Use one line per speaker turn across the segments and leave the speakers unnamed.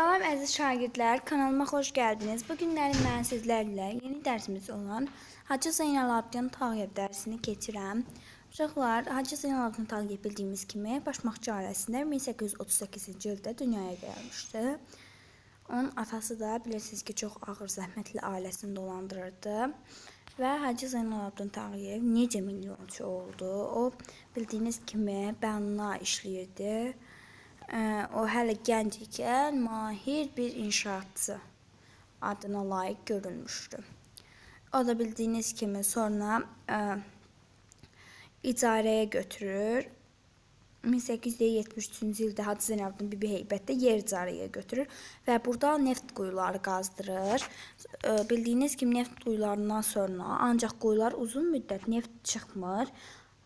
Salam əziz şagirdlər, kanalıma xoş gəldiniz. Bu günləri mən sizlərlə yeni dərsimiz olan Hacı Zeynalabdin Tağıyev dərsini keçirəm. Uşaqlar, Hacı Zeynalabdin Tağıyev bildiyimiz kimi Başmaqçı ailəsində 1838-ci ildə dünyaya gəlmişdi. Onun atası da bilirsiniz ki, çox ağır zəhmətli ailəsini dolandırırdı. Və Hacı Zeynalabdin Tağıyev necə milyonçu oldu? O bildiyiniz kimi bənna işləyirdi o hələ gənc ikən mahir bir inşaatçı adına layiq görülmüşdü. O da bildiyiniz kimi sonra ə, icarəyə götürür. 1873-cü ildə Hacı Zeynəbdin Bibi Heybətdə yer icarəyə götürür və burada neft quyuları qazdırır. Bildiyiniz kimi neft quyularından sonra ancaq quyular uzun müddət neft çıxmır,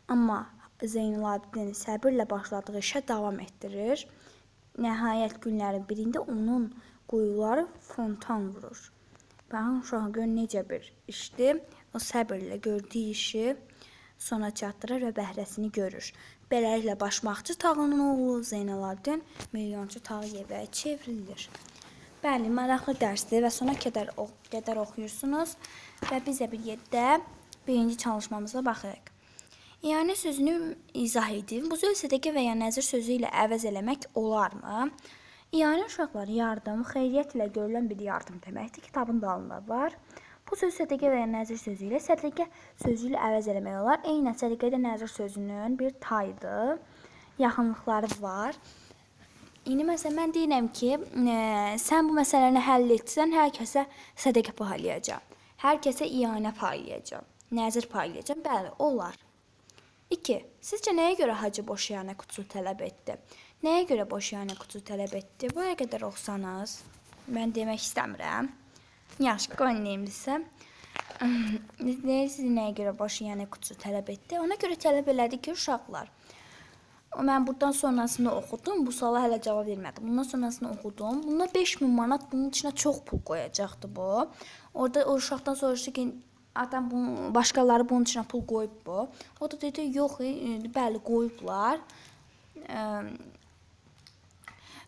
amma Zeynalabdin səbirlə başladığı işə davam etdirir. Nəhayət günlərin birində onun quyuları fontan vurur. Baxın uşaq gör necə bir işdir. O səbirlə gördüyü işi sona çatdırır və bəhrəsini görür. Beləliklə başmaqçı Tağının oğlu Zeynalabdin milyonçu Tağıyevə çevrilir. Bəli, maraqlı dərsdir və sona qədər, qədər oxuyursunuz və bizə bir yerdə birinci çalışmamıza baxırıq. İyanə sözünü izah edin. Bu söz sədəqə və ya nəzir sözü ilə əvəz eləmək olarmı? İyanə uşaqlar yardım, xeyriyyət ilə görülən bir yardım deməkdir. Kitabın dalında var. Bu söz sədəqə və ya nəzir sözü ilə sədəqə sözü ilə əvəz eləmək olar. Eynən sədəqədə nəzir sözünün bir taydır. Yaxınlıqları var. İndi məsələn mən deyirəm ki, ə, sən bu məsələni həll etsən, hər kəsə sədəqə paylayacağam. Hər kəsə iyanə paylayacağam. Nəzir paylayacağam. Bəli, olar. 2. Sizcə nəyə görə Hacı boşayanə qutusu tələb etdi? Nəyə görə boşayanə qutusu tələb etdi? Bu nə qədər oxusanız, mən demək istəmirəm. Yaxşı, qoyun neyimdirsə. Deyirsiniz nəyə görə boşayanə qutusu tələb etdi? Ona görə tələb elədi ki, uşaqlar, Mən buradan sonrasını oxudum. Bu suala hələ cavab vermədim. Bundan sonrasını oxudum. Bunda 5000 manat bunun içinə çox pul qoyacaqdı bu. Orada o uşaqdan soruşdu ki, Adam bunu, başqaları bunun içinə pul qoyub bu. O da dedi, yox, e, bəli, qoyublar. E,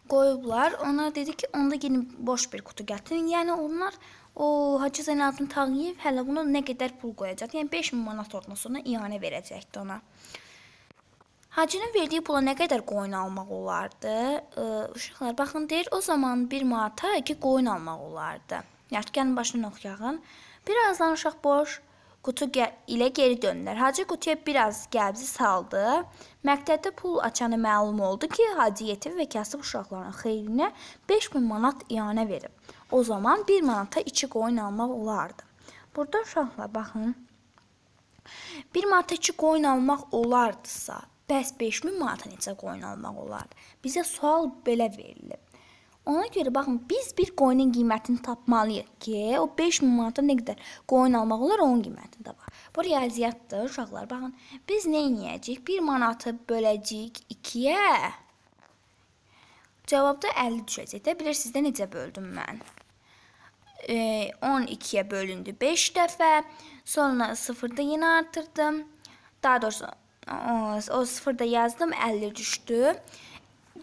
qoyublar. Ona dedi ki, onda yeni boş bir qutu gətirin. Yəni onlar o Hacı Zeynalabdin Tağıyev hələ buna nə qədər pul qoyacaq? Yəni 5000 manat ondan sonra iyanə verəcəkdi ona. Hacının verdiyi pula nə qədər qoyun almaq olardı? Ə, uşaqlar baxın deyir, o zaman 1 manata 2 qoyun almaq olardı. Yəni gəlin başından oxuyağın. Birazdan uşaq boş qutu ilə geri döndülər. Hacı qutuya biraz qəbzi saldı. Məktəbdə pul açanı məlum oldu ki, Hacı yetim və kasıb uşaqların xeyrinə 5000 manat iyanə verib. O zaman 1 manata 2 qoyun almaq olardı. Burada uşaqlar baxın. 1 manata 2 qoyun almaq olardısa, bəs 5000 manata necə qoyun almaq olardı? Bizə sual belə verilib. Ona görə baxın, biz bir qoyunun qiymətini tapmalıyıq ki, o 5000 manata nə qədər qoyun almaq olar, onun qiymətini tapaq. Bu riyaziyyatdır, uşaqlar. Baxın, biz nə edəcəyik? 1 manatı böləcəyik 2-yə. Cavabda 50 düşəcək də. Bilirsiniz də necə böldüm mən? E, 12-yə bölündü 5 dəfə. Sonra 0-da yenə artırdım. Daha doğrusu o 0-da yazdım, 50 düşdü.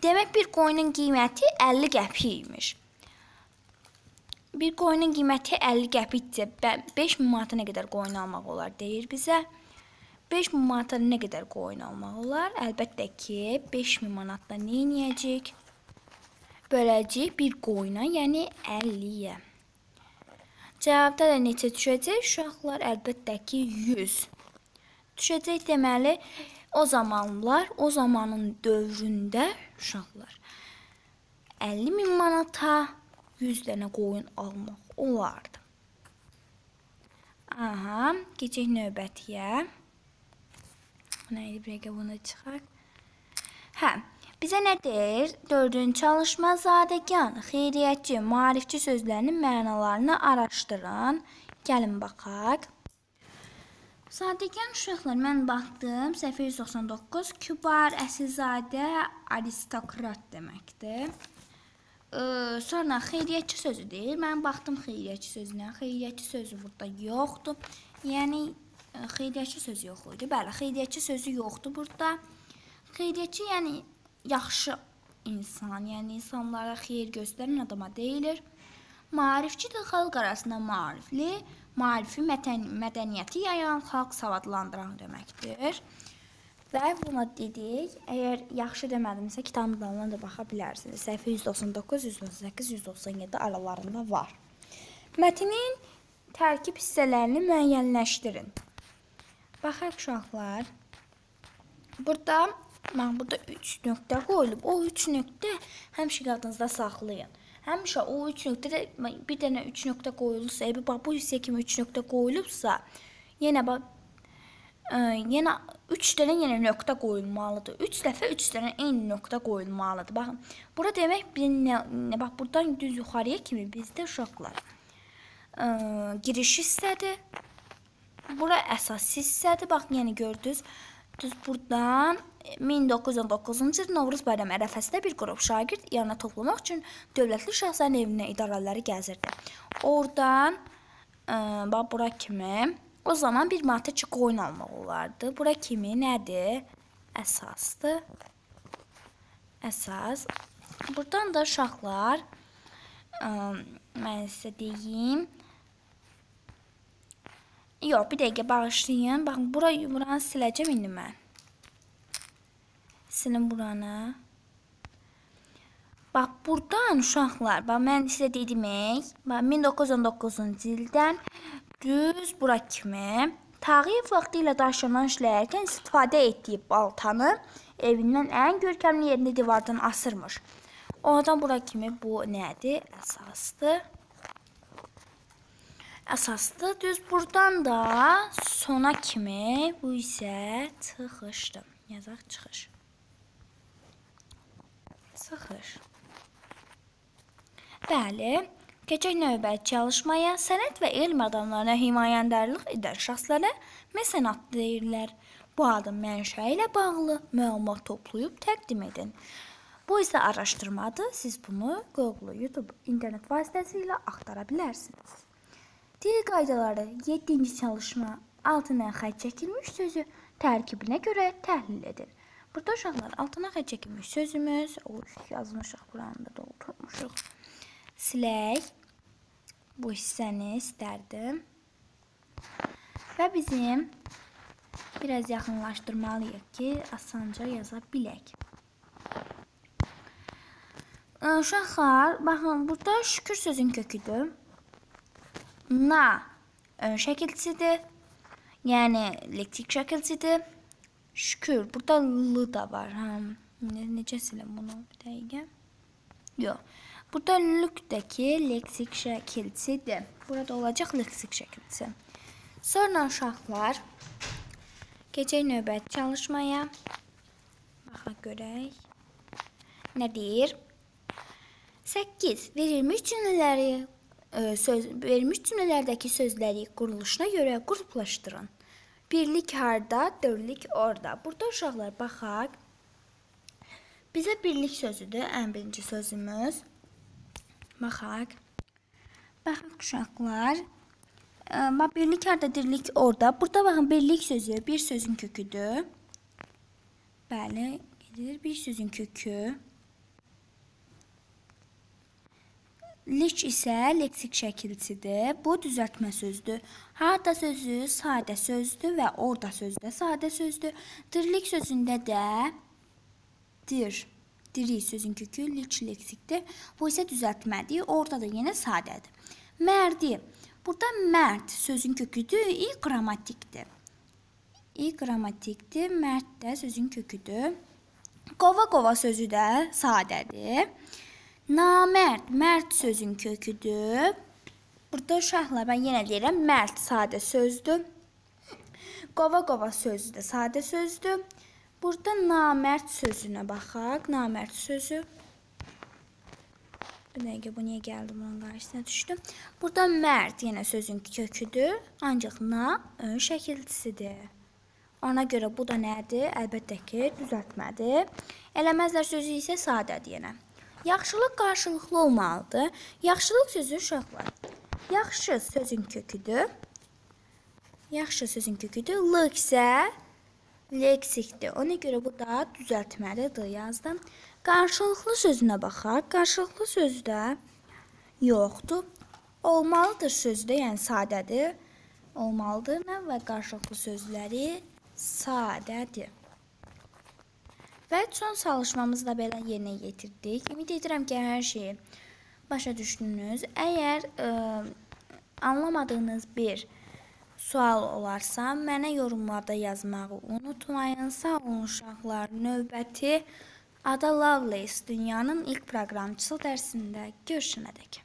Demək bir qoyunun qiyməti 50 qəpik imiş. Bir qoyunun qiyməti 50 qəpikdirsə, 5000 manata nə qədər qoyun almaq olar deyir bizə. 5000 manata nə qədər qoyun almaq olar? Əlbəttə ki, 5000 manatda nə edəcəyik? Böləcəyik bir qoyuna, yəni 50-yə. Cavabda da neçə düşəcək? Uşaqlar əlbəttə ki, 100. Düşəcək deməli O zamanlar, o zamanın dövründə uşaqlar 50 min manata 100 dənə qoyun almaq olardı. Aha, keçək növbətiyə. Nə idi bir dəqiqə bunu çıxaq. Hə, bizə nə deyir? Dördüncü çalışma zadəgan, xeyriyyətçi, maarifçi sözlərinin mənalarını araşdırın. Gəlin baxaq. Sadəgan uşaqlar, mən baxdım, səhifə 199, kübar, əsilzadə, aristokrat deməkdir. Ee, sonra xeyriyyətçi sözü deyil. Mən baxdım xeyriyyətçi sözünə. Xeyriyyətçi sözü burada yoxdur. Yəni xeyriyyətçi sözü yox idi. Bəli, xeyriyyətçi sözü yoxdur burada. Xeyriyyətçi yəni yaxşı insan, yəni insanlara xeyir göstərən adama deyilir. Maarifçi də xalq arasında maarifli, maarifi mədəniyyəti yayan, xalq savadlandıran deməkdir. Və buna dedik, əgər yaxşı demədimsə, kitabın dalına da baxa bilərsiniz. Səhifə 199, 198, 197 aralarında var. Mətnin tərkib hissələrini müəyyənləşdirin. Baxaq uşaqlar. Burada mən burada 3 nöqtə qoyulub. O 3 nöqtə həmişə yadınızda saxlayın. Həmişə o 3 nöqtədə bir dənə 3 nöqtə qoyulursa, e, bax bu hissəyə kimi 3 nöqtə qoyulubsa, yenə bax ə, yenə 3 dənə yenə nöqtə qoyulmalıdır. 3 dəfə 3 dənə eyni nöqtə qoyulmalıdır. Baxın, bura demək bir nə, nə bax burdan düz yuxarıya kimi bizdə uşaqlar ə, giriş hissədir. Bura əsas hissədir. Bax, yəni gördünüz. Düz buradan 1919-cu il Novruz bayramı ərəfəsində bir qrup şagird yanına toplamaq üçün dövlətli şəxslərin evinə idarələri gəzirdi. Oradan ə, bax bura kimi o zaman bir matematik qoyun almaq olardı. Bura kimi nədir? Əsasdır. Əsas. Buradan da uşaqlar ə, mən sizə deyim. Yox, bir dəqiqə bağışlayın. Baxın, bura buranı siləcəm indi mən. Silin buranı. Bax, buradan uşaqlar, bax mən sizə demək, bax 1919-cu ildən düz bura kimi Tağıyev vaxtı ilə daşlanan işləyərkən istifadə etdiyi baltanı evindən ən görkəmli yerində divardan asırmış. Oradan bura kimi bu nədir? Əsasdır əsasdır. Düz buradan da sona kimi bu isə çıxışdır. Yazaq çıxış. Çıxış. Bəli, keçək növbəti çalışmaya sənət və elm adamlarına himayədarlıq edən şəxslərə məsənət deyirlər. Bu adın mənşəyi ilə bağlı məlumat toplayıb təqdim edin. Bu isə araşdırmadır. Siz bunu Google, YouTube, internet vasitəsilə axtara bilərsiniz. Dil qaydaları 7-ci çalışma altına xətt çəkilmiş sözü tərkibinə görə təhlil edin. Burada uşaqlar altına xətt çəkilmiş sözümüz, o yazmışıq buranı da doldurmuşuq. Silək. Bu hissəni istərdim. Və bizim biraz yaxınlaşdırmalıyıq ki, asanca yaza bilək. Uşaqlar, baxın, burada şükür sözün köküdür na ön şəkilçisidir. Yəni lektik şəkilçisidir. Şükür. Burada l da var. Hə. Ne, necə siləm bunu bir dəqiqə? Yox. Burada lükdəki leksik şəkilçisidir. Burada olacaq leksik şəkilçisi. Sonra uşaqlar keçək növbəti çalışmaya. Baxa görək. Nə deyir? 8. Verilmiş cümlələri söz vermiş cümlələrdəki sözləri quruluşuna görə qruplaşdırın. Birlik harda, dörtlük orada. Burada uşaqlar baxaq. Bizə birlik sözüdür ən birinci sözümüz. Baxaq. Baxaq uşaqlar. Bax birlik harda, dirlik orada. Burada baxın birlik sözü bir sözün köküdür. Bəli, gedir bir sözün kökü. Lik isə leksik şəkilçidir. Bu düzəltmə sözdür. Harda sözü sadə sözdür və orada sözdə sadə sözdür. Dirlik sözündə də dir, diri sözün kökü lik leksikdir. Bu isə düzəltmədir. Orada da yenə sadədir. Mərdi. Burada mərd sözün köküdür, i qrammatikdir. i qrammatikdir, mərd də sözün köküdür. Qova-qova sözü də sadədir. Namərd, mərd sözün köküdür. Burada uşaqlar, mən yenə deyirəm, mərd sadə sözdür. Qova-qova sözü də sadə sözdür. Burada namərd sözünə baxaq. Namərd sözü. Bir dəqiqə, bu niyə gəldi bunun qarşısına düşdü. Burada mərd yenə sözün köküdür. Ancaq na ön şəkilçisidir. Ona görə bu da nədir? Əlbəttə ki, düzəltmədir. Eləməzlər sözü isə sadədir yenə. Yaxşılıq qarşılıqlı olmalıdır. Yaxşılıq sözü uşaqlar. Yaxşı sözün köküdür. Yaxşı sözün köküdür. Lıq isə leksikdir. Ona görə bu da düzəltməlidir yazdım. Qarşılıqlı sözünə baxaq. Qarşılıqlı sözdə yoxdur. Olmalıdır sözdə, yəni sadədir. Olmalıdır və qarşılıqlı sözləri sadədir. Və son çalışmamızı da belə yerinə yetirdik. Ümid edirəm ki, hər şeyi başa düşdünüz. Əgər ə, anlamadığınız bir sual olarsa, mənə yorumlarda yazmağı unutmayın. Sağ olun uşaqlar. Növbəti Ada Lovelace dünyanın ilk proqramçısı dərsində görüşənədək.